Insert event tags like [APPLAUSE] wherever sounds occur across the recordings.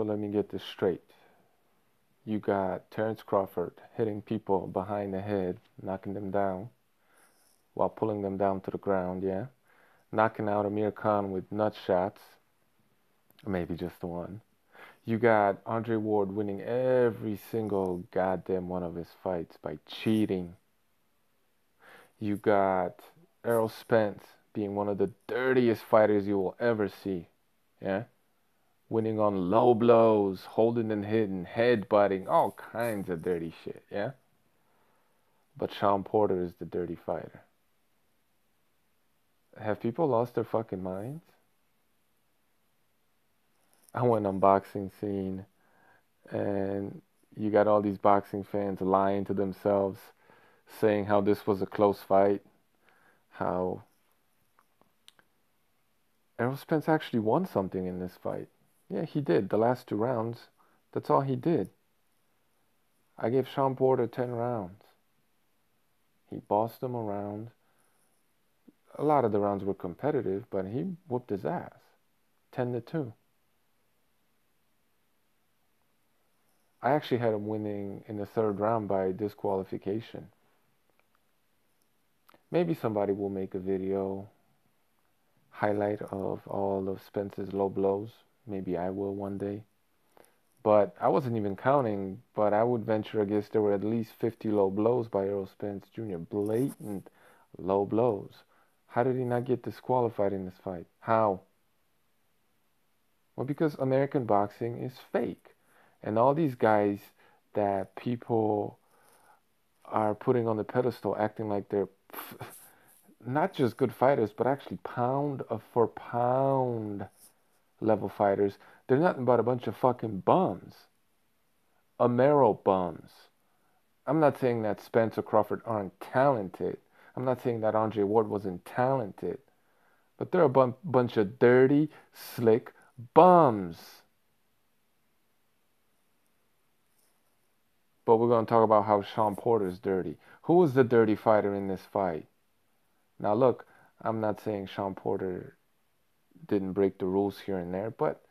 So let me get this straight. You got Terence Crawford hitting people behind the head, knocking them down while pulling them down to the ground, yeah? Knocking out Amir Khan with nut shots, maybe just one. You got Andre Ward winning every single goddamn one of his fights by cheating. You got Errol Spence being one of the dirtiest fighters you will ever see. Yeah? Winning on low blows, holding and hitting, head butting, all kinds of dirty shit. Yeah? But Shawn Porter is the dirty fighter. Have people lost their fucking minds? I went on boxing scene and you got all these boxing fans lying to themselves, saying how this was a close fight, how Errol Spence actually won something in this fight. Yeah, he did. The last two rounds, that's all he did. I gave Shawn Porter 10 rounds. He bossed him around. A lot of the rounds were competitive, but he whooped his ass. 10 to 2. I actually had him winning in the third round by disqualification. Maybe somebody will make a video highlight of all of Spence's low blows. Maybe I will one day. But I wasn't even counting, but I would venture I guess there were at least 50 low blows by Errol Spence Jr. Blatant low blows. How did he not get disqualified in this fight? How? Well, because American boxing is fake. And all these guys that people are putting on the pedestal, acting like they're [LAUGHS] not just good fighters, but actually pound for pound level fighters, they're nothing but a bunch of fucking bums. Amero bums. I'm not saying that Spence or Crawford aren't talented. I'm not saying that Andre Ward wasn't talented. But they're a bunch of dirty, slick bums. but we're going to talk about how Shawn Porter is dirty. Who was the dirty fighter in this fight? Now, look, I'm not saying Shawn Porter didn't break the rules here and there, but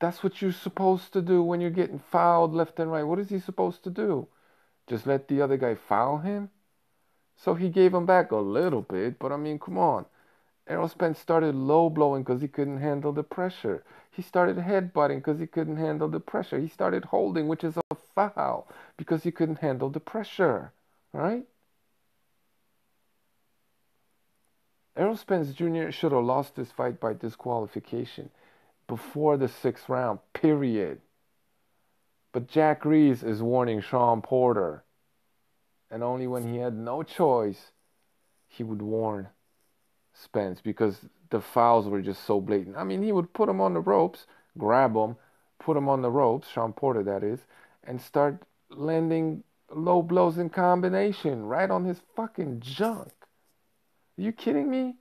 that's what you're supposed to do when you're getting fouled left and right. What is he supposed to do? Just let the other guy foul him? So he gave him back a little bit, but I mean, come on. Errol Spence started low blowing because he couldn't handle the pressure. He started headbutting because he couldn't handle the pressure. He started holding, which is a foul because he couldn't handle the pressure, right? Errol Spence Jr. should have lost this fight by disqualification before the sixth round, period. But Jack Reiss is warning Shawn Porter. And only when he had no choice, he would warn Spence because the fouls were just so blatant. I mean, he would put him on the ropes, grab him, put him on the ropes, Shawn Porter, that is, and start landing low blows in combination right on his fucking junk. Are you kidding me?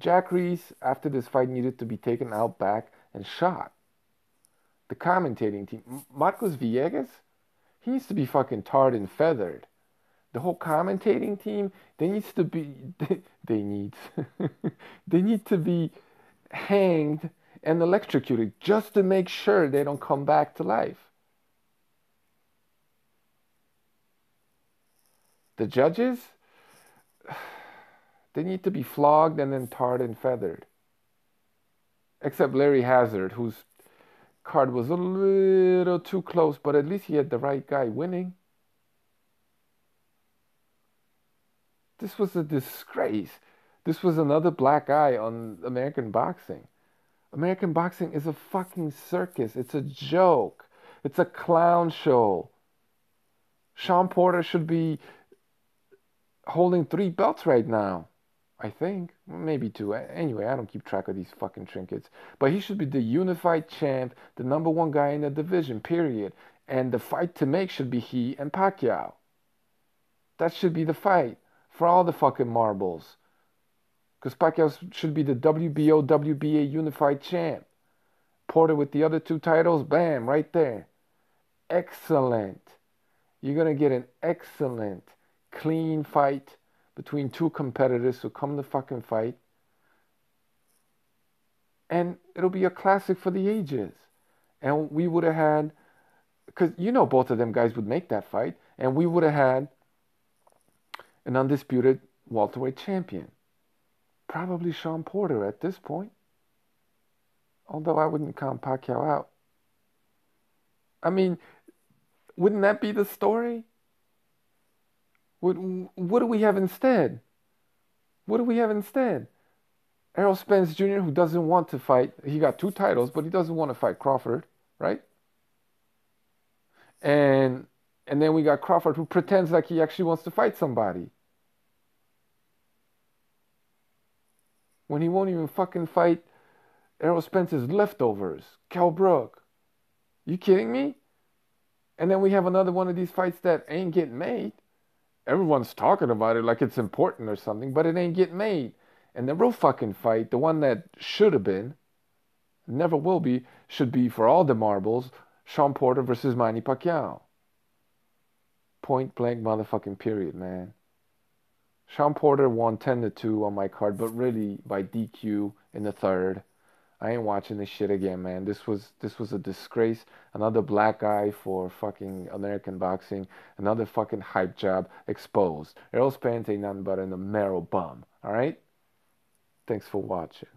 Jack Reiss, after this fight, needed to be taken out back and shot. The commentating team, Marcos Villegas, he needs to be fucking tarred and feathered. The whole commentating team, they needs to be, [LAUGHS] they, they need, [LAUGHS] they need to be hanged and electrocuted just to make sure they don't come back to life. The judges, they need to be flogged and then tarred and feathered. Except Larry Hazzard, whose card was a little too close, but at least he had the right guy winning. This was a disgrace. This was another black eye on American boxing. American boxing is a fucking circus. It's a joke. It's a clown show. Shawn Porter should be holding three belts right now. I think. Maybe two. Anyway, I don't keep track of these fucking trinkets. But he should be the unified champ, the number one guy in the division, period. And the fight to make should be he and Pacquiao. That should be the fight for all the fucking marbles. Because Pacquiao should be the WBO, WBA unified champ. Porter with the other two titles, bam, right there. Excellent. You're going to get an excellent, clean fight between two competitors who come to fucking fight. and it'll be a classic for the ages. And we would have had, because you know both of them guys would make that fight, and we would have had an undisputed welterweight champion. Probably Shawn Porter at this point. Although I wouldn't count Pacquiao out. I mean, wouldn't that be the story? What, what do we have instead? What do we have instead? Errol Spence Jr., who doesn't want to fight, he got two titles, but he doesn't want to fight Crawford, right? And and then we got Crawford, who pretends like he actually wants to fight somebody. When he won't even fucking fight Errol Spence's leftovers, Kell Brook. You kidding me? And then we have another one of these fights that ain't getting made. Everyone's talking about it like it's important or something, but it ain't getting made. And the real fucking fight, the one that should have been, never will be, should be for all the marbles, Shawn Porter versus Manny Pacquiao. Point blank motherfucking period, man. Shawn Porter won 10 to 2 on my card, but really by DQ in the third. I ain't watching this shit again, man. This was this was a disgrace. Another black guy for fucking American boxing. Another fucking hype job exposed. Errol Spence ain't nothing but an Amero bum. All right. Thanks for watching.